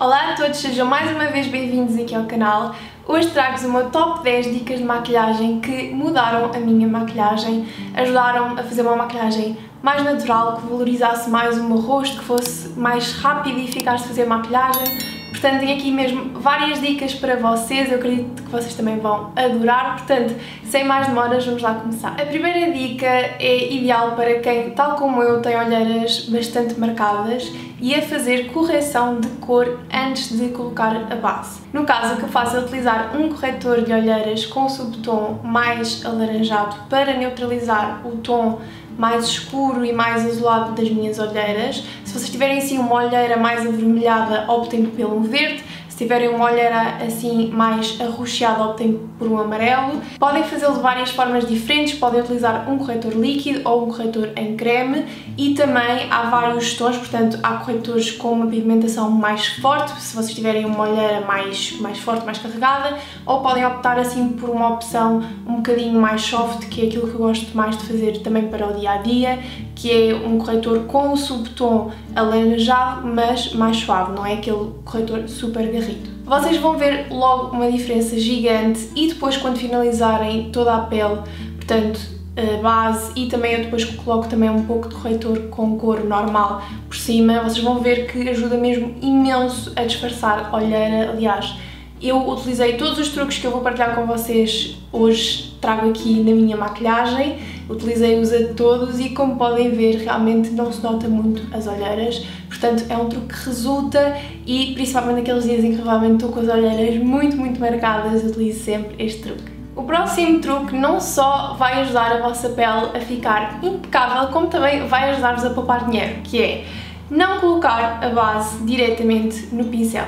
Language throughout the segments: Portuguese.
Olá a todos, sejam mais uma vez bem-vindos aqui ao canal. Hoje trago-vos uma top 10 dicas de maquilhagem que mudaram a minha maquilhagem, ajudaram a fazer uma maquilhagem mais natural, que valorizasse mais o meu rosto, que fosse mais rápido e eficaz de fazer maquilhagem. Portanto, tenho aqui mesmo várias dicas para vocês, eu acredito que vocês também vão adorar. Portanto, sem mais demoras, vamos lá começar. A primeira dica é ideal para quem, tal como eu, tem olheiras bastante marcadas e a fazer correção de cor antes de colocar a base. No caso, o que eu faço é utilizar um corretor de olheiras com subtom mais alaranjado para neutralizar o tom mais escuro e mais azulado das minhas olheiras. Se vocês tiverem assim uma olheira mais avermelhada, optem pelo verde tiverem uma olheira assim mais arroxeada, optem por um amarelo. Podem fazê-lo de várias formas diferentes, podem utilizar um corretor líquido ou um corretor em creme e também há vários tons, portanto há corretores com uma pigmentação mais forte, se vocês tiverem uma olheira mais, mais forte, mais carregada, ou podem optar assim por uma opção um bocadinho mais soft, que é aquilo que eu gosto mais de fazer também para o dia a dia, que é um corretor com o subtom alaranjado, mas mais suave, não é aquele corretor super garrido. Vocês vão ver logo uma diferença gigante e depois quando finalizarem toda a pele, portanto a base e também eu depois coloco também um pouco de corretor com cor normal por cima, vocês vão ver que ajuda mesmo imenso a disfarçar a olheira, aliás, eu utilizei todos os truques que eu vou partilhar com vocês hoje, trago aqui na minha maquilhagem, utilizei-os a todos e como podem ver realmente não se nota muito as olheiras, portanto é um truque que resulta e principalmente naqueles dias em que realmente estou com as olheiras muito, muito marcadas, utilizo sempre este truque. O próximo truque não só vai ajudar a vossa pele a ficar impecável, como também vai ajudar-vos a poupar dinheiro, que é não colocar a base diretamente no pincel.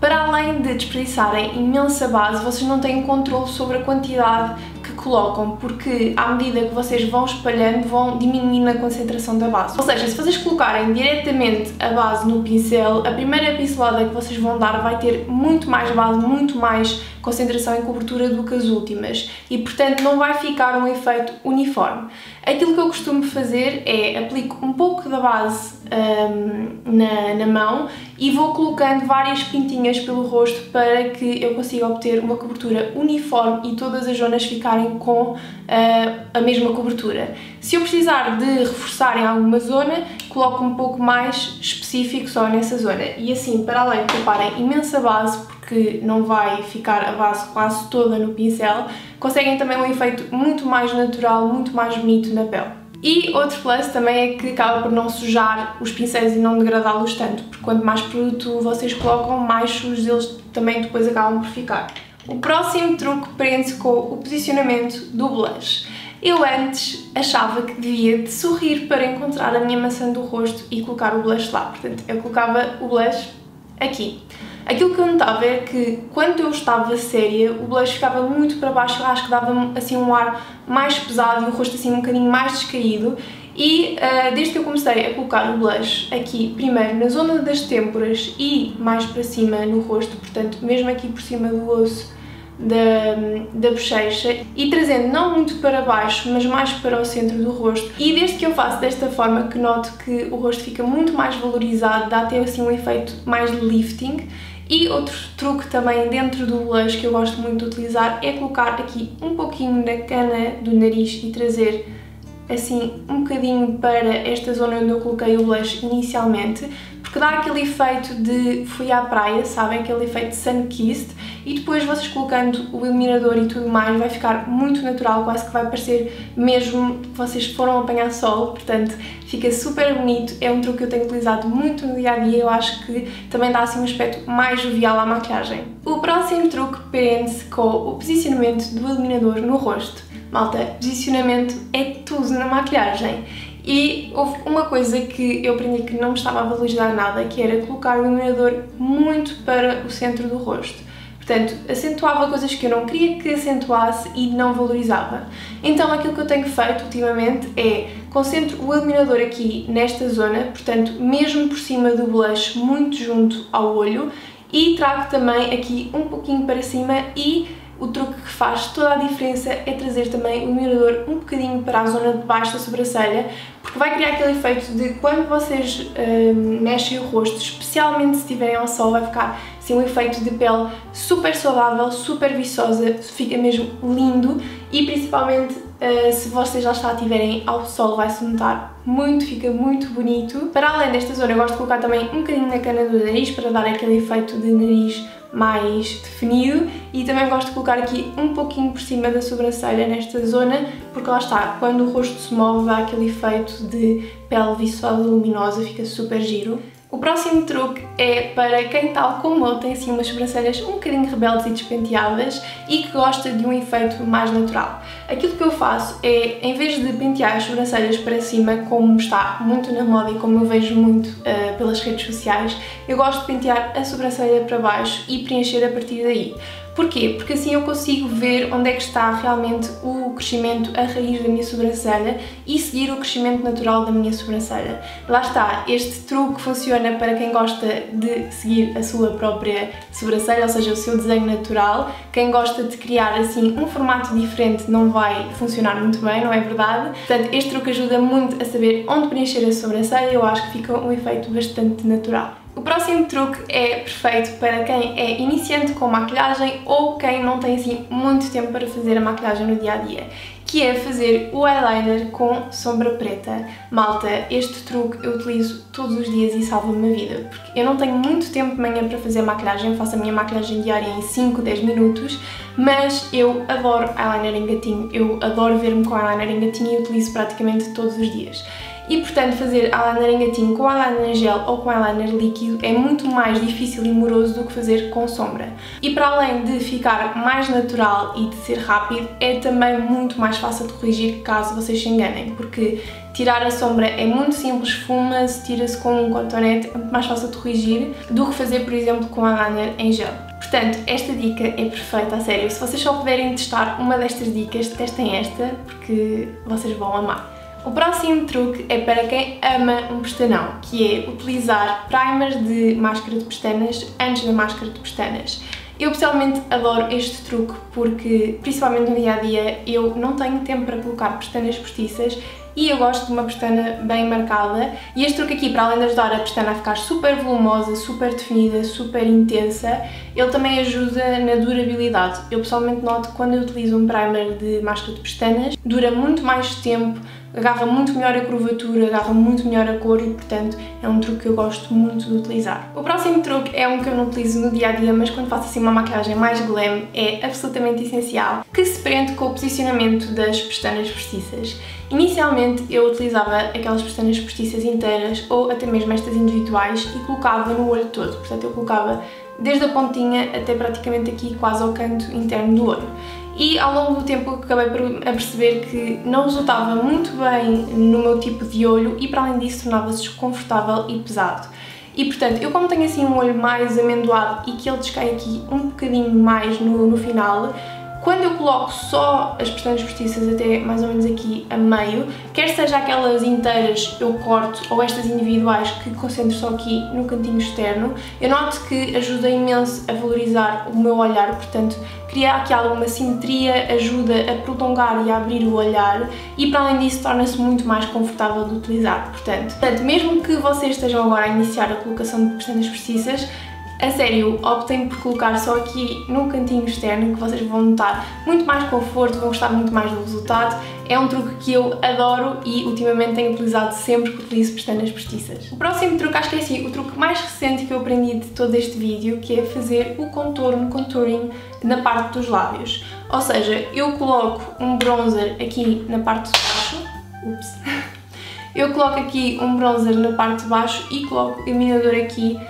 Para além de desperdiçarem imensa base, vocês não têm controle sobre a quantidade colocam, porque à medida que vocês vão espalhando, vão diminuindo a concentração da base. Ou seja, se vocês colocarem diretamente a base no pincel, a primeira pincelada que vocês vão dar vai ter muito mais base, muito mais concentração e cobertura do que as últimas e portanto não vai ficar um efeito uniforme. Aquilo que eu costumo fazer é aplico um pouco da base um, na, na mão e vou colocando várias pintinhas pelo rosto para que eu consiga obter uma cobertura uniforme e todas as zonas ficarem com uh, a mesma cobertura. Se eu precisar de reforçar em alguma zona, coloco um pouco mais específico só nessa zona e assim, para além de pouparem imensa base, que não vai ficar a base quase toda no pincel, conseguem também um efeito muito mais natural, muito mais bonito na pele. E outro plus também é que acaba por não sujar os pincéis e não degradá-los tanto, porque quanto mais produto vocês colocam, mais sujos eles também depois acabam por ficar. O próximo truque prende-se com o posicionamento do blush. Eu antes achava que devia de sorrir para encontrar a minha maçã do rosto e colocar o blush lá, portanto eu colocava o blush aqui. Aquilo que eu notava é que quando eu estava séria, o blush ficava muito para baixo, eu acho que dava assim um ar mais pesado e o rosto assim um bocadinho mais descaído. E uh, desde que eu comecei a colocar o blush aqui, primeiro na zona das têmporas e mais para cima no rosto, portanto mesmo aqui por cima do osso da, da bochecha e trazendo não muito para baixo, mas mais para o centro do rosto. E desde que eu faço desta forma que noto que o rosto fica muito mais valorizado, dá até assim um efeito mais lifting. E outro truque também dentro do blush que eu gosto muito de utilizar é colocar aqui um pouquinho na cana do nariz e trazer assim um bocadinho para esta zona onde eu coloquei o blush inicialmente, porque dá aquele efeito de fui à praia, sabem? Aquele efeito sun-kissed e depois vocês colocando o iluminador e tudo mais vai ficar muito natural, quase que vai parecer mesmo que vocês foram apanhar sol, portanto fica super bonito, é um truque que eu tenho utilizado muito no dia a dia, eu acho que também dá assim um aspecto mais jovial à maquilhagem. O próximo truque prende-se com o posicionamento do iluminador no rosto. Malta, posicionamento é tudo na maquilhagem. E houve uma coisa que eu aprendi que não me estava a valorizar nada, que era colocar o iluminador muito para o centro do rosto. Portanto, acentuava coisas que eu não queria que acentuasse e não valorizava. Então aquilo que eu tenho feito ultimamente é concentro o iluminador aqui nesta zona, portanto mesmo por cima do blush, muito junto ao olho e trago também aqui um pouquinho para cima e o truque que faz toda a diferença é trazer também o iluminador um bocadinho para a zona de baixo da sobrancelha, porque vai criar aquele efeito de quando vocês uh, mexem o rosto, especialmente se estiverem ao sol, vai ficar assim um efeito de pele super saudável, super viçosa, fica mesmo lindo e principalmente uh, se vocês já está estiverem ao sol vai-se notar muito, fica muito bonito. Para além desta zona eu gosto de colocar também um bocadinho na cana do nariz para dar aquele efeito de nariz mais definido e também gosto de colocar aqui um pouquinho por cima da sobrancelha nesta zona porque lá está, quando o rosto se move dá aquele efeito de pele viçosa luminosa, fica super giro. O próximo truque é para quem tal como eu tem assim umas sobrancelhas um bocadinho rebeldes e despenteadas e que gosta de um efeito mais natural. Aquilo que eu faço é, em vez de pentear as sobrancelhas para cima, como está muito na moda e como eu vejo muito uh, pelas redes sociais, eu gosto de pentear a sobrancelha para baixo e preencher a partir daí. Porquê? Porque assim eu consigo ver onde é que está realmente o crescimento, a raiz da minha sobrancelha e seguir o crescimento natural da minha sobrancelha. Lá está, este truque funciona para quem gosta de seguir a sua própria sobrancelha, ou seja, o seu desenho natural. Quem gosta de criar assim um formato diferente não vai funcionar muito bem, não é verdade? Portanto, este truque ajuda muito a saber onde preencher a sobrancelha, eu acho que fica um efeito bastante natural. O próximo truque é perfeito para quem é iniciante com maquilhagem ou quem não tem assim muito tempo para fazer a maquilhagem no dia a dia, que é fazer o eyeliner com sombra preta. Malta, este truque eu utilizo todos os dias e salva-me a vida, porque eu não tenho muito tempo de manhã para fazer maquilhagem, faço a minha maquilhagem diária em 5, 10 minutos, mas eu adoro eyeliner em gatinho, eu adoro ver-me com eyeliner em gatinho e utilizo praticamente todos os dias e portanto fazer eyeliner em gatinho com eyeliner em gel ou com eyeliner líquido é muito mais difícil e moroso do que fazer com sombra. E para além de ficar mais natural e de ser rápido, é também muito mais fácil de corrigir caso vocês se enganem, porque tirar a sombra é muito simples, fuma-se, tira-se com um cotonete, é muito mais fácil de corrigir do que fazer, por exemplo, com eyeliner em gel. Portanto, esta dica é perfeita, a sério. Se vocês só puderem testar uma destas dicas, testem esta, porque vocês vão amar. O próximo truque é para quem ama um pestanou, que é utilizar primers de máscara de pestanas antes da máscara de pestanas. Eu pessoalmente adoro este truque porque, principalmente no dia a dia, eu não tenho tempo para colocar pestanas postiças e eu gosto de uma pestana bem marcada e este truque aqui, para além de ajudar a pestana a ficar super volumosa, super definida, super intensa, ele também ajuda na durabilidade. Eu pessoalmente noto que quando eu utilizo um primer de máscara de pestanas, dura muito mais tempo agarra muito melhor a curvatura, agarra muito melhor a cor e, portanto, é um truque que eu gosto muito de utilizar. O próximo truque é um que eu não utilizo no dia a dia, mas quando faço assim uma maquilhagem mais glam é absolutamente essencial, que se prende com o posicionamento das pestanas postiças. Inicialmente eu utilizava aquelas pestanas postiças inteiras ou até mesmo estas individuais e colocava no olho todo, portanto eu colocava desde a pontinha até praticamente aqui quase ao canto interno do olho e ao longo do tempo acabei por perceber que não resultava muito bem no meu tipo de olho e para além disso tornava-se desconfortável e pesado. E portanto, eu como tenho assim um olho mais amendoado e que ele descai aqui um bocadinho mais no, no final, quando eu coloco só as pestanas postiças até mais ou menos aqui a meio, quer seja aquelas inteiras eu corto ou estas individuais que concentro só aqui no cantinho externo, eu noto que ajuda imenso a valorizar o meu olhar, portanto cria aqui alguma simetria, ajuda a prolongar e a abrir o olhar e para além disso torna-se muito mais confortável de utilizar. Portanto, portanto, mesmo que vocês estejam agora a iniciar a colocação de pestanas precisas, a sério, optem por colocar só aqui no cantinho externo que vocês vão notar muito mais conforto, vão gostar muito mais do resultado. É um truque que eu adoro e ultimamente tenho utilizado sempre que utilizo pestanas postiças. O próximo truque, acho que é assim, o truque mais recente que eu aprendi de todo este vídeo, que é fazer o contorno, contouring na parte dos lábios. Ou seja, eu coloco um bronzer aqui na parte de baixo, ups, eu coloco aqui um bronzer na parte de baixo e coloco iluminador aqui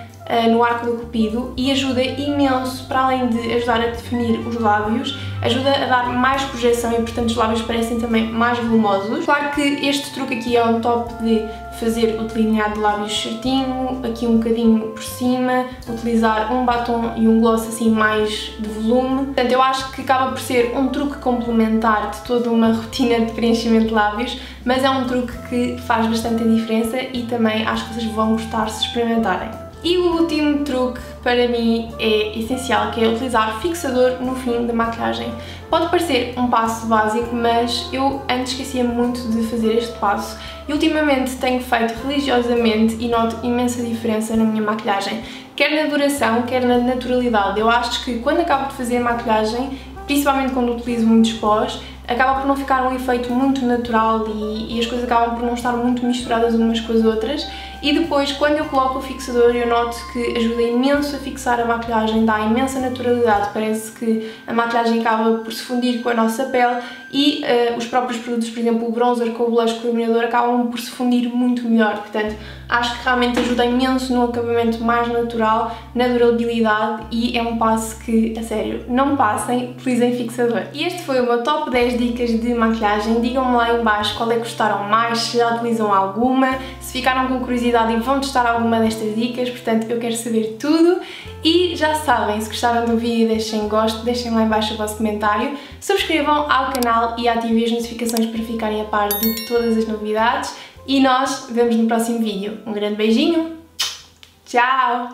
no arco do cupido e ajuda imenso, para além de ajudar a definir os lábios, ajuda a dar mais projeção e portanto os lábios parecem também mais volumosos. Claro que este truque aqui é um top de fazer o delineado de lábios certinho, aqui um bocadinho por cima, utilizar um batom e um gloss assim mais de volume. Portanto, eu acho que acaba por ser um truque complementar de toda uma rotina de preenchimento de lábios, mas é um truque que faz bastante a diferença e também acho que vocês vão gostar se experimentarem. E o último truque para mim é essencial, que é utilizar fixador no fim da maquilhagem. Pode parecer um passo básico, mas eu antes esquecia muito de fazer este passo e ultimamente tenho feito religiosamente e noto imensa diferença na minha maquilhagem, quer na duração, quer na naturalidade. Eu acho que quando acabo de fazer a maquilhagem, principalmente quando utilizo muitos pós, acaba por não ficar um efeito muito natural e, e, as coisas acabam por não estar muito misturadas umas com as outras e depois quando eu coloco o fixador eu noto que ajuda imenso a fixar a maquilhagem, dá imensa naturalidade, parece que a maquilhagem acaba por se fundir com a nossa pele e uh, os próprios produtos, por exemplo o bronzer com o blush com o iluminador acabam por se fundir muito melhor, portanto acho que realmente ajuda imenso no acabamento mais natural, na durabilidade e é um passo que, a sério, não passem, utilizem fixador. E este foi o meu top 10 dicas de maquilhagem, digam-me lá em baixo qual é que gostaram mais, se já utilizam alguma, se ficaram com curiosidade e vão testar alguma destas dicas, portanto eu quero saber tudo. E já sabem, se gostaram do vídeo deixem gosto, deixem lá em baixo o vosso comentário, subscrevam ao canal e ativem as notificações para ficarem a par de todas as novidades e nós vemos no próximo vídeo. Um grande beijinho, tchau!